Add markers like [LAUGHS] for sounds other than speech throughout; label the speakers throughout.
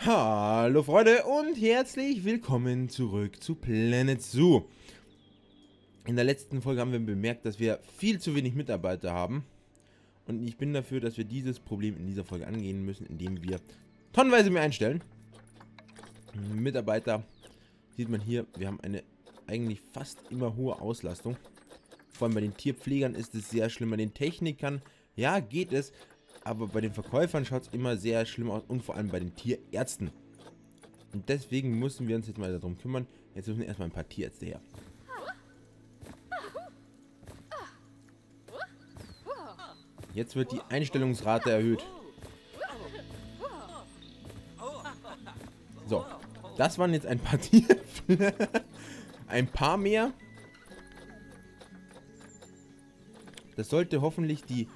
Speaker 1: Hallo Freunde und herzlich willkommen zurück zu Planet Zoo. In der letzten Folge haben wir bemerkt, dass wir viel zu wenig Mitarbeiter haben. Und ich bin dafür, dass wir dieses Problem in dieser Folge angehen müssen, indem wir tonnenweise mehr einstellen. Mitarbeiter sieht man hier, wir haben eine eigentlich fast immer hohe Auslastung. Vor allem bei den Tierpflegern ist es sehr schlimm. Bei den Technikern, ja, geht es. Aber bei den Verkäufern schaut es immer sehr schlimm aus. Und vor allem bei den Tierärzten. Und deswegen müssen wir uns jetzt mal darum kümmern. Jetzt müssen erstmal ein paar Tierärzte her. Jetzt wird die Einstellungsrate erhöht. So, das waren jetzt ein paar [LAUGHS] Tiere. ein paar mehr. Das sollte hoffentlich die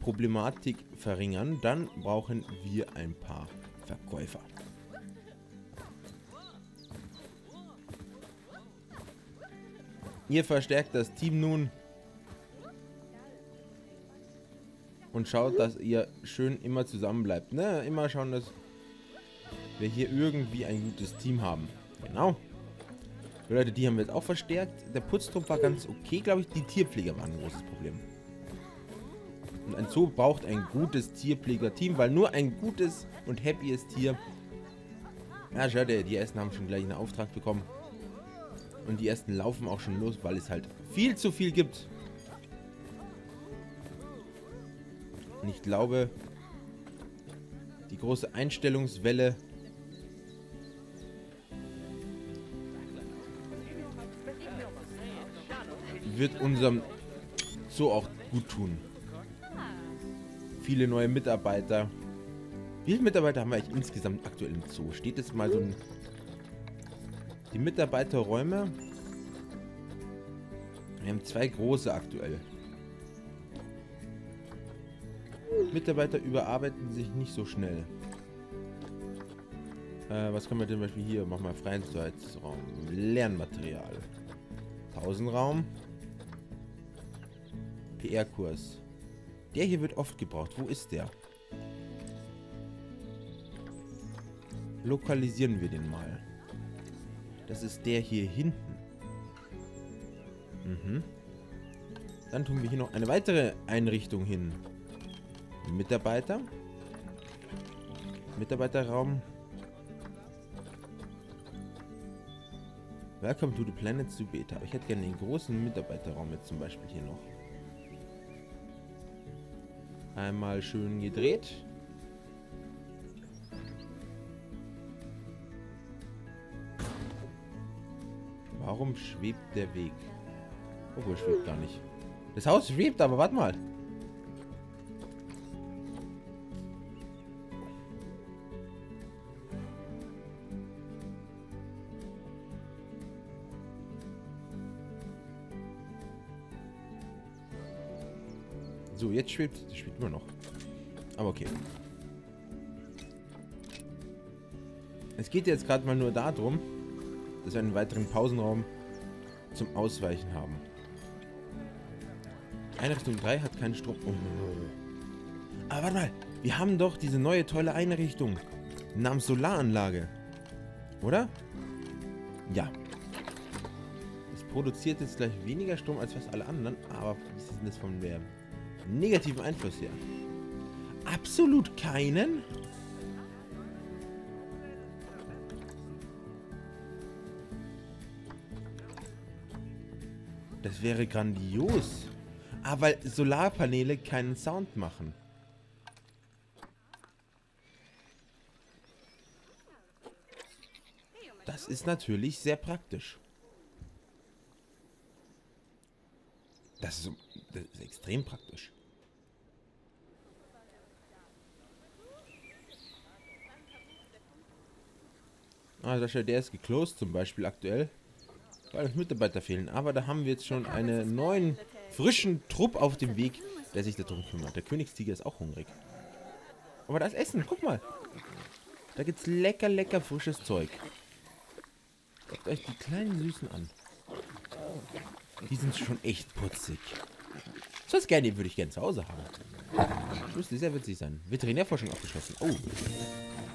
Speaker 1: Problematik verringern. Dann brauchen wir ein paar Verkäufer. Ihr verstärkt das Team nun und schaut, dass ihr schön immer zusammen bleibt. Ne? Immer schauen, dass wir hier irgendwie ein gutes Team haben. Genau. Die Leute, die haben wir jetzt auch verstärkt. Der Putztrupp war ganz okay, glaube ich. Die Tierpfleger waren ein großes Problem. Und ein Zoo braucht ein gutes Tierpfleger-Team, weil nur ein gutes und happyes Tier... Ja, schade, die ersten haben schon gleich einen Auftrag bekommen. Und die ersten laufen auch schon los, weil es halt viel zu viel gibt. Und ich glaube, die große Einstellungswelle wird unserem Zoo auch gut tun. Viele neue Mitarbeiter. Wie viele Mitarbeiter haben wir eigentlich insgesamt aktuell im Zoo? Steht jetzt mal so ein... Die Mitarbeiterräume. Wir haben zwei große aktuell. Mitarbeiter überarbeiten sich nicht so schnell. Äh, was können wir zum Beispiel hier? Machen wir Freiheitsraum. Lernmaterial. Pausenraum. PR-Kurs. Der hier wird oft gebraucht. Wo ist der? Lokalisieren wir den mal. Das ist der hier hinten. Mhm. Dann tun wir hier noch eine weitere Einrichtung hin. Mitarbeiter. Mitarbeiterraum. Welcome to the Planet Zoo Beta. Ich hätte gerne den großen Mitarbeiterraum jetzt zum Beispiel hier noch. Einmal schön gedreht. Warum schwebt der Weg? Obwohl, schwebt gar nicht. Das Haus schwebt, aber warte mal. Jetzt schwebt, das schwebt immer noch. Aber okay. Es geht jetzt gerade mal nur darum, dass wir einen weiteren Pausenraum zum Ausweichen haben. Einrichtung 3 hat keinen Strom. Oh. Aber warte mal, wir haben doch diese neue tolle Einrichtung namens Solaranlage. Oder? Ja. Es produziert jetzt gleich weniger Strom als fast alle anderen, aber was ist denn das von der negativen Einfluss her? Absolut keinen. Das wäre grandios. Aber weil Solarpaneele keinen Sound machen. Das ist natürlich sehr praktisch. Das ist, das ist extrem praktisch. Also der ist geclosed zum Beispiel aktuell. Weil uns Mitarbeiter fehlen. Aber da haben wir jetzt schon einen neuen, frischen Trupp auf dem Weg, der sich darum kümmert. Der Königstiger ist auch hungrig. Aber da ist Essen, guck mal. Da gibt's lecker, lecker frisches Zeug. Guckt euch die kleinen Süßen an. Die sind schon echt putzig. So was gerne würde ich gerne zu Hause haben. Müsste sehr witzig sein. Veterinärforschung abgeschlossen. Oh.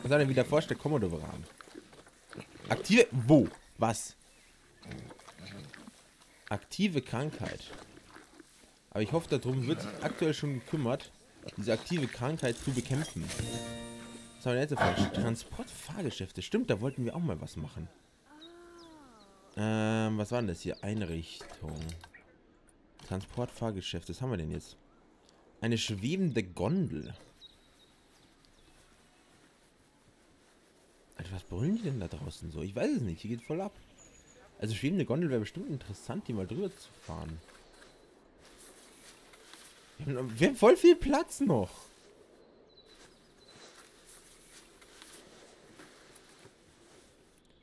Speaker 1: Was hat denn wieder forscht der Komodo-Varan? Aktive... Wo? Was? Aktive Krankheit. Aber ich hoffe, darum wird sich aktuell schon gekümmert, diese aktive Krankheit zu bekämpfen. Was haben wir jetzt falsch? Transportfahrgeschäfte. Stimmt, da wollten wir auch mal was machen. Ähm, was war denn das hier? Einrichtung. Transportfahrgeschäft. Was haben wir denn jetzt? Eine schwebende Gondel. Was brüllen die denn da draußen so? Ich weiß es nicht. Hier geht voll ab. Also schwebende Gondel wäre bestimmt interessant, die mal drüber zu fahren. Wir haben, wir haben voll viel Platz noch.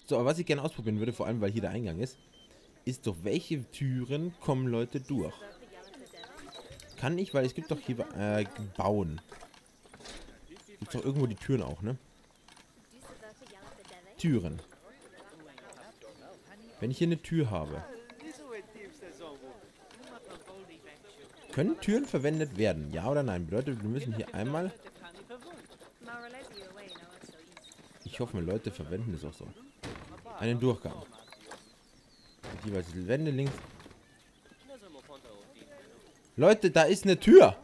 Speaker 1: So, aber was ich gerne ausprobieren würde, vor allem weil hier der Eingang ist, ist doch, welche Türen kommen Leute durch? Kann ich, weil es gibt doch hier äh, bauen. Gibt doch irgendwo die Türen auch, ne? Türen. Wenn ich hier eine Tür habe. Können Türen verwendet werden? Ja oder nein? Bedeutet, wir müssen hier einmal... Ich hoffe, Leute verwenden es auch so. Einen Durchgang. Jeweils Wände links. Leute, da ist eine Tür.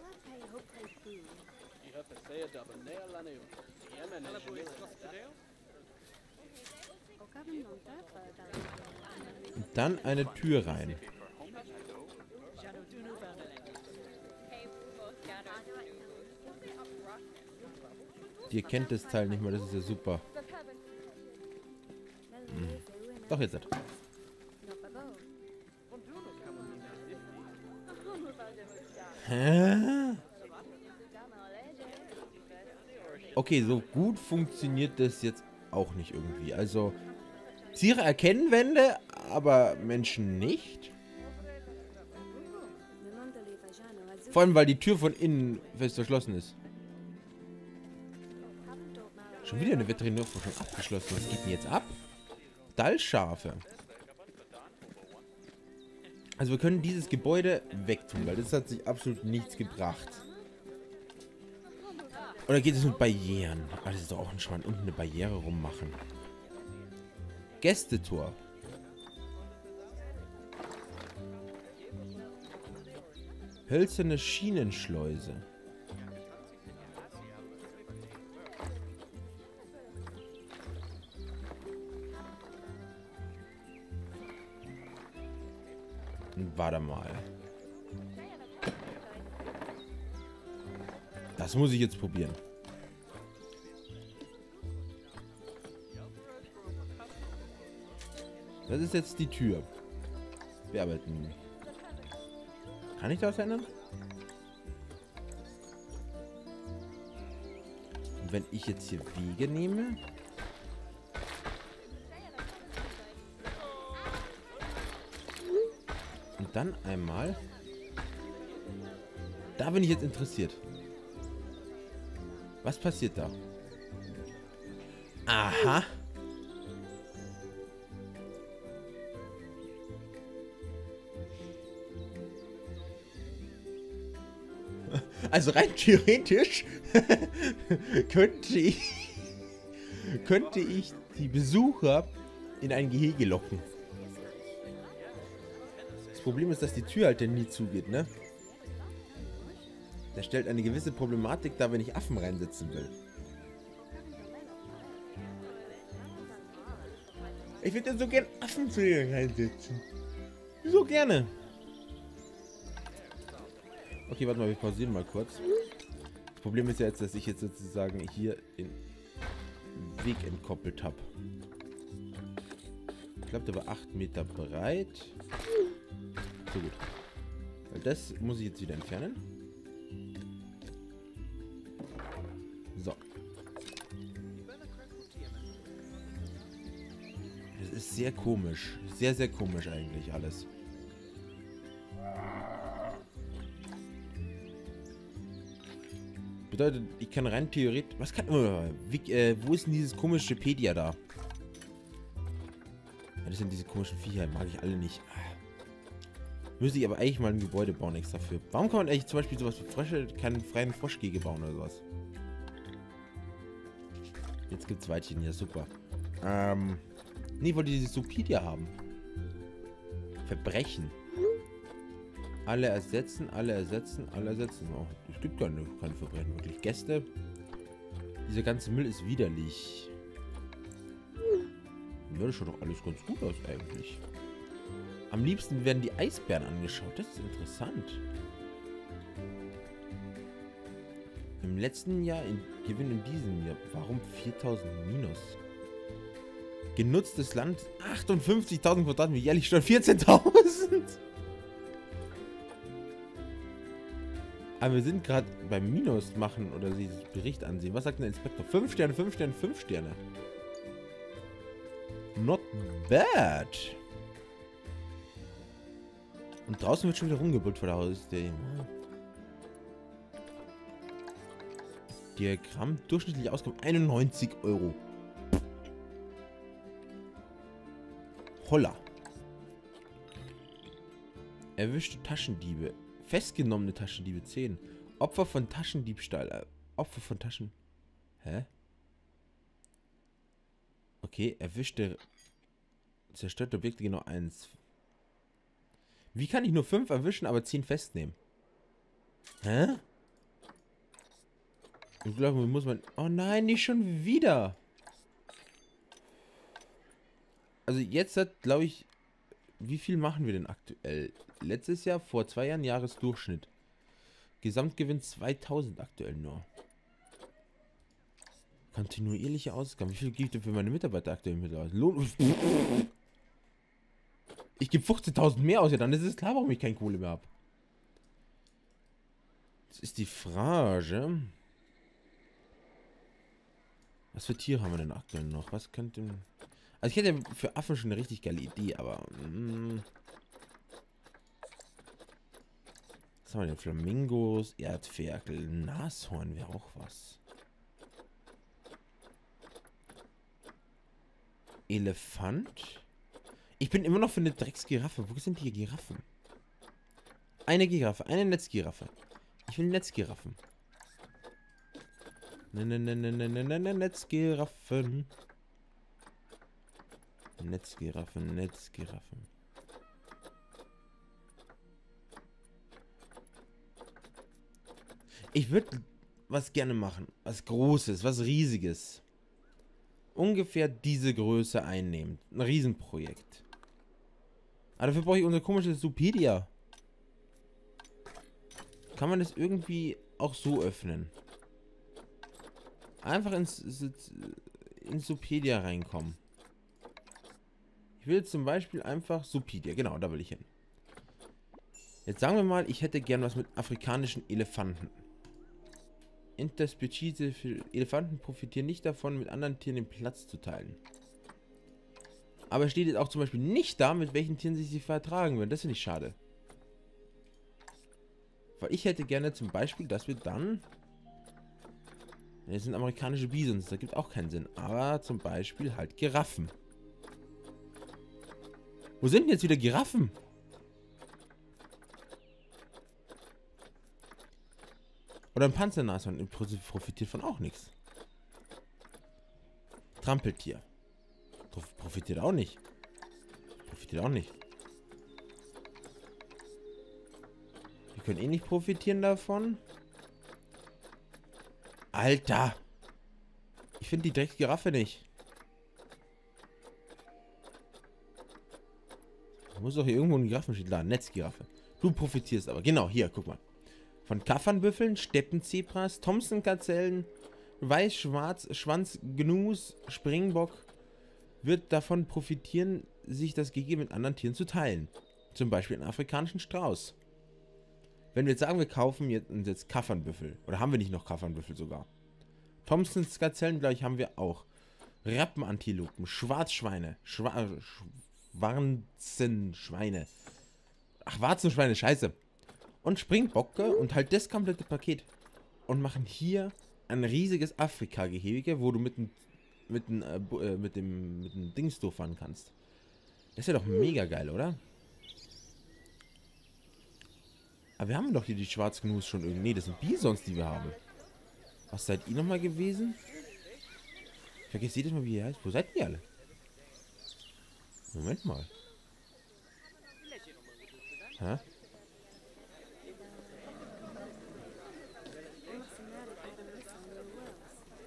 Speaker 1: Und dann eine Tür rein. Die kennt das Teil nicht mehr, das ist ja super. Doch, jetzt. Hä? Okay, so gut funktioniert das jetzt auch nicht irgendwie. Also, Tiere erkennen Wände, aber Menschen nicht. Vor allem, weil die Tür von innen fest verschlossen ist. Schon wieder eine Veterinärforschung abgeschlossen. Was geht denn jetzt ab? Stallschafe. Also wir können dieses Gebäude wegtun, weil das hat sich absolut nichts gebracht. Oder geht es mit Barrieren? Ah, das ist doch auch ein Schwein. Unten eine Barriere rummachen. Gästetor. Hölzerne Schienenschleuse. Warte mal. Das muss ich jetzt probieren. Das ist jetzt die Tür. Bearbeiten. Kann ich das ändern? Und wenn ich jetzt hier Wege nehme... Und dann einmal... Da bin ich jetzt interessiert. Was passiert da? Aha. Also rein theoretisch [LAUGHS] könnte ich könnte ich die Besucher in ein Gehege locken. Das Problem ist, dass die Tür halt nie zugeht, ne? Der stellt eine gewisse Problematik dar, wenn ich Affen reinsetzen will. Ich würde so gern Affen zu dir reinsetzen. So gerne. Okay, warte mal, wir pausieren mal kurz. Das Problem ist ja jetzt, dass ich jetzt sozusagen hier den Weg entkoppelt habe. Ich glaube, der war 8 Meter breit. So gut. Das muss ich jetzt wieder entfernen. So. Das ist sehr komisch. Sehr, sehr komisch eigentlich alles. Bedeutet, ich kann rein theoretisch... Was kann... Wie, äh, wo ist denn dieses komische Pedia da? Ja, das sind diese komischen Viecher. Mag ich alle nicht. Müsste ich aber eigentlich mal ein Gebäude bauen extra für. Warum kann man eigentlich zum Beispiel sowas wie Frösche, keinen freien Froschgege bauen oder sowas? Jetzt gibt's Weitchen, ja super. Ähm. Nee, wollte diese Supidia haben. Verbrechen. Alle ersetzen, alle ersetzen, alle ersetzen. Oh, es gibt keine, keine Verbrechen, wirklich. Gäste. Dieser ganze Müll ist widerlich. Ja, das schaut doch alles ganz gut aus eigentlich. Am liebsten werden die Eisbären angeschaut. Das ist interessant. Im letzten Jahr in, Gewinn in diesem Jahr. Warum 4000 minus? Genutztes Land 58.000 Quadratmeter, jährlich schon 14.000. Aber wir sind gerade beim Minus machen oder sich Bericht ansehen. Was sagt der Inspektor? 5 Sterne, 5 Sterne, 5 Sterne. Not bad. Und draußen wird schon wieder rumgebrüllt vor der Haustür. Diagramm durchschnittlich Ausgaben 91 Euro. Holla. Erwischte Taschendiebe. Festgenommene Taschendiebe 10. Opfer von Taschendiebstahl. Äh, Opfer von Taschen. Hä? Okay, erwischte zerstörte Objekte genau 1. Wie kann ich nur 5 erwischen, aber 10 festnehmen? Hä? Ich glaube, muss man... Oh nein, nicht schon wieder. Also jetzt hat, glaube ich... Wie viel machen wir denn aktuell? Letztes Jahr, vor zwei Jahren, Jahresdurchschnitt. Gesamtgewinn 2000 aktuell nur. Kontinuierliche Ausgaben. Wie viel gibt denn für meine Mitarbeiter aktuell mit aus? Lohn... [LAUGHS] Ich gebe 15.000 mehr aus, ja, dann ist es klar, warum ich keine Kohle mehr habe. Das ist die Frage. Was für Tiere haben wir denn aktuell noch? Was könnte... Also ich hätte für Affen schon eine richtig geile Idee, aber... Mm, was haben wir denn? Flamingos, Erdferkel, Nashorn wäre auch was. Elefant? Ich bin immer noch für eine Drecksgiraffe. Wo sind die Giraffen? Eine Giraffe, eine Netzgiraffe. Ich will Netzgiraffen. Ne, ne, ne, ne, ne, ne, ne, ne, Netzgiraffen. Netzgiraffen, Netzgiraffen. Ich würde was gerne machen. Was Großes, was Riesiges. Ungefähr diese Größe einnehmen. Ein Riesenprojekt. Aber dafür brauche ich unser komisches Supedia. Kann man das irgendwie auch so öffnen? Einfach ins, ins Supedia reinkommen. Ich will zum Beispiel einfach Supedia. Genau, da will ich hin. Jetzt sagen wir mal, ich hätte gern was mit afrikanischen Elefanten. Interspezies für Elefanten profitieren nicht davon, mit anderen Tieren den Platz zu teilen. Aber steht jetzt auch zum Beispiel nicht da, mit welchen Tieren sich sie vertragen würden. Das finde ich schade. Weil ich hätte gerne zum Beispiel, dass wir dann... Das sind amerikanische Bisons, da gibt auch keinen Sinn. Aber zum Beispiel halt Giraffen. Wo sind denn jetzt wieder Giraffen? Oder ein Panzernashorn profitiert von auch nichts. Trampeltier profitiert auch nicht. Profitiert auch nicht. Wir können eh nicht profitieren davon. Alter! Ich finde die Drecksgiraffe nicht. Muss doch hier irgendwo ein Giraffenschild da. Netzgiraffe. Du profitierst aber. Genau, hier, guck mal. Von Kaffernbüffeln, Steppenzebras, Thompson-Gazellen, Weiß-Schwarz, Schwanz, Gnus, Springbock, wird davon profitieren, sich das Gehege mit anderen Tieren zu teilen. Zum Beispiel einen afrikanischen Strauß. Wenn wir jetzt sagen, wir kaufen jetzt, jetzt Kaffernbüffel, oder haben wir nicht noch Kaffernbüffel sogar? Thompsons Gazellen, glaube ich, haben wir auch. Rappenantilopen, Schwarzschweine, Schwa Schwarzenschweine. Ach, Warzenschweine, scheiße. Und Springbocke und halt das komplette Paket. Und machen hier ein riesiges Afrika-Gehege, wo du mit einem mit, ein, äh, äh, mit dem mit dem Dings durchfahren kannst. Das ist ja doch mega geil, oder? Aber wir haben doch hier die Schwarzgnus schon irgendwie. Nee, das sind Bisons, die wir haben. Was seid ihr nochmal gewesen? Ich vergesse jedes Mal, wie ihr heißt. Wo seid ihr alle? Moment mal. Hä?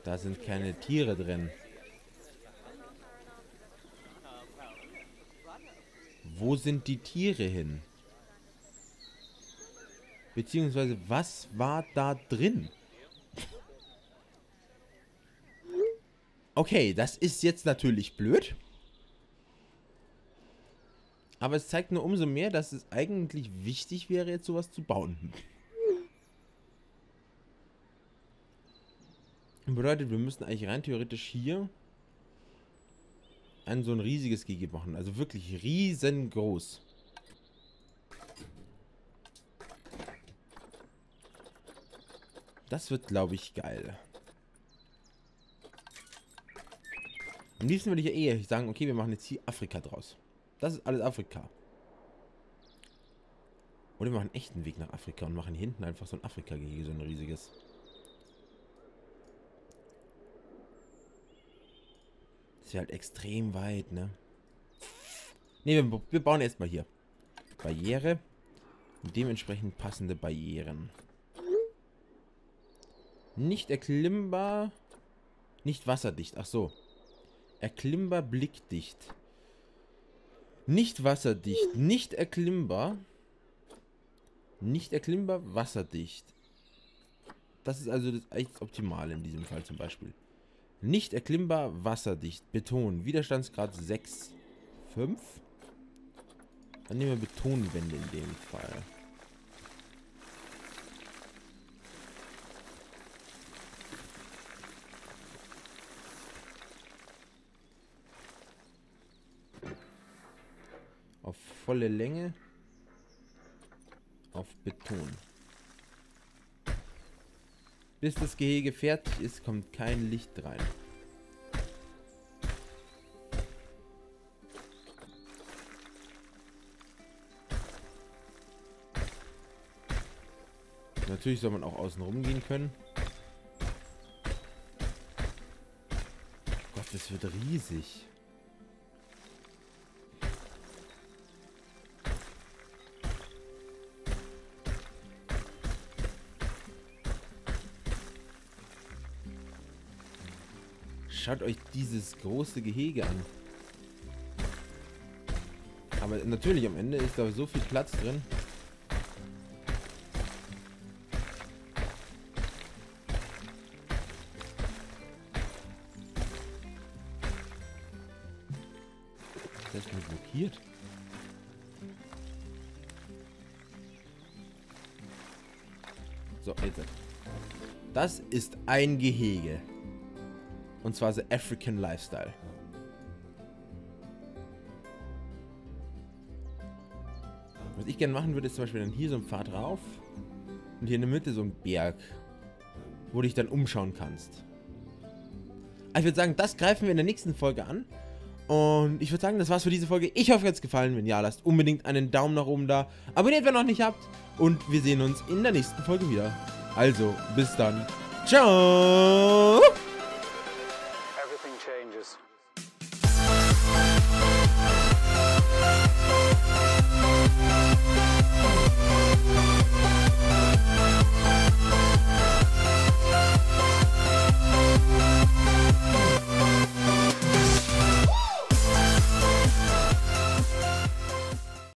Speaker 1: Da sind keine Tiere drin. Wo sind die Tiere hin? Beziehungsweise, was war da drin? Okay, das ist jetzt natürlich blöd. Aber es zeigt nur umso mehr, dass es eigentlich wichtig wäre, jetzt sowas zu bauen. Bedeutet, wir müssen eigentlich rein theoretisch hier ein so ein riesiges Gigi machen. Also wirklich riesengroß. Das wird, glaube ich, geil. Am liebsten würde ich ja eh sagen, okay, wir machen jetzt hier Afrika draus. Das ist alles Afrika. Oder wir machen einen echten Weg nach Afrika und machen hinten einfach so ein Afrika-Gehege, so ein riesiges. ist ja halt extrem weit, ne? Ne, wir, wir bauen erstmal hier. Barriere. Und dementsprechend passende Barrieren. Nicht erklimmbar. Nicht wasserdicht. Ach so. Erklimmbar, blickdicht. Nicht wasserdicht. Nicht erklimmbar. Nicht erklimmbar, wasserdicht. Das ist also das, das Optimale in diesem Fall zum Beispiel. Nicht erklimmbar, wasserdicht. Beton. Widerstandsgrad 6. 5. Dann nehmen wir Betonwände in dem Fall. Auf volle Länge. Auf Beton. Bis das Gehege fertig ist, kommt kein Licht rein. Natürlich soll man auch außen rumgehen können. Gott, das wird riesig. Schaut euch dieses große Gehege an. Aber natürlich am Ende ist da so viel Platz drin. Das ist mal blockiert. So, jetzt. Das ist ein Gehege. Und zwar The African Lifestyle. Was ich gerne machen würde, ist zum Beispiel dann hier so ein Pfad rauf. Und hier in der Mitte so ein Berg. Wo du dich dann umschauen kannst. ich würde sagen, das greifen wir in der nächsten Folge an. Und ich würde sagen, das war's für diese Folge. Ich hoffe, es hat gefallen. Wenn ja, lasst unbedingt einen Daumen nach oben da. Abonniert, wenn ihr noch nicht habt. Und wir sehen uns in der nächsten Folge wieder. Also, bis dann. Ciao.